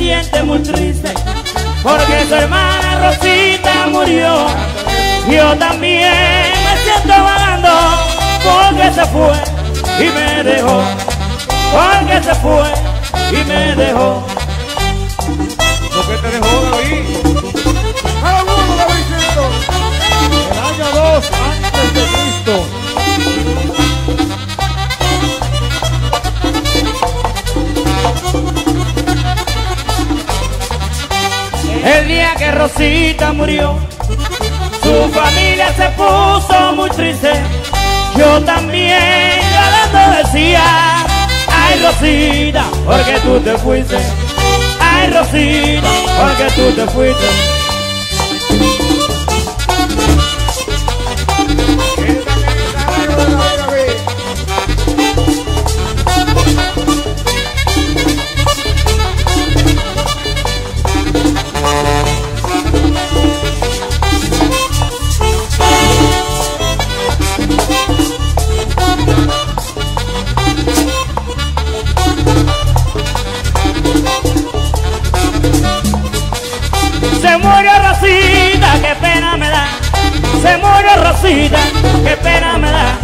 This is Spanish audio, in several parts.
Siente muy triste porque su hermana Rosita murió. Yo también me siento vagando porque se fue y me dejó. Porque se fue y me dejó. Lo que te dejó David. El día que Rosita murió, su familia se puso muy triste. Yo también llorando decía, ay Rosita, porque tú te fuiste. Ay Rosita, porque tú te fuiste. Se murió Rosita, qué pena me da. Se murió Rosita, qué pena me da.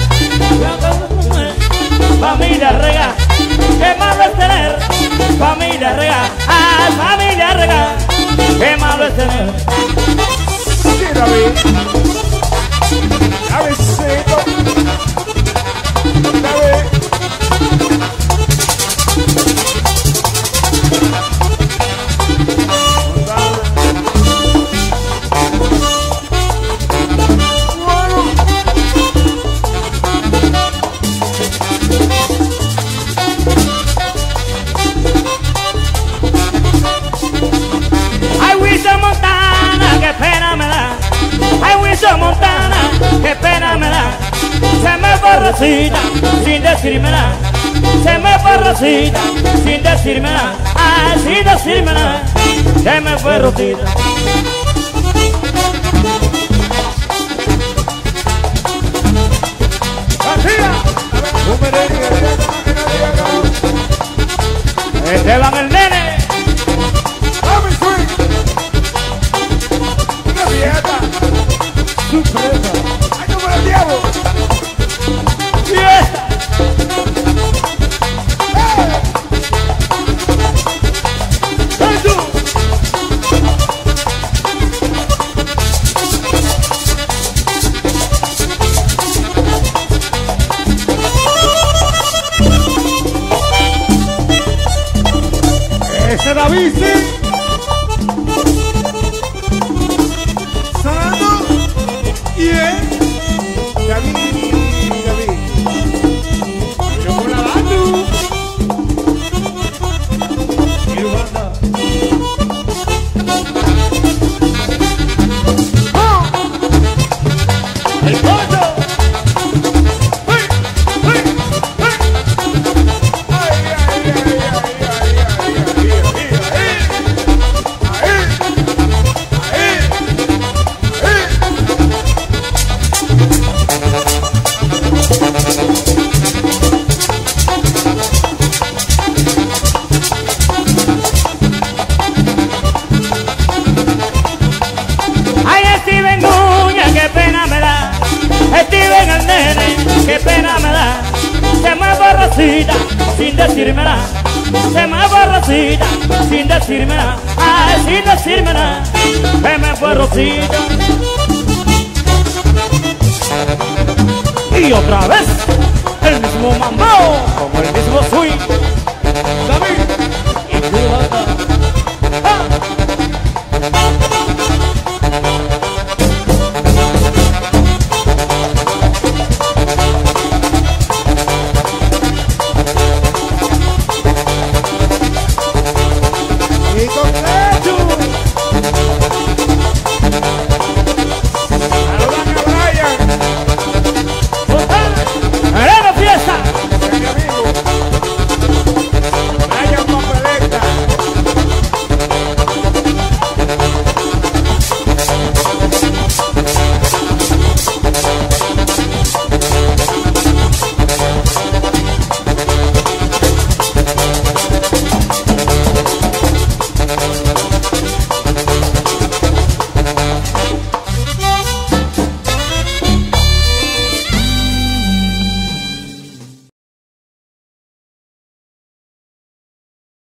Familia rega, qué malo es tener. Familia rega, ah, familia rega, qué malo es tener. Sin decirme nada. Se me fue Rosita sin decirme nada. Ah, sin decirme nada. Se me fue Rosita. la bici. Sano. Yeah. David. David. Yo con la banda. Qué pena me da. Se me fue Rosita sin decirme nada. Se me fue Rosita sin decirme nada. Ay, sin decirme nada. Se me fue. Y otra vez, el mismo mambo. Como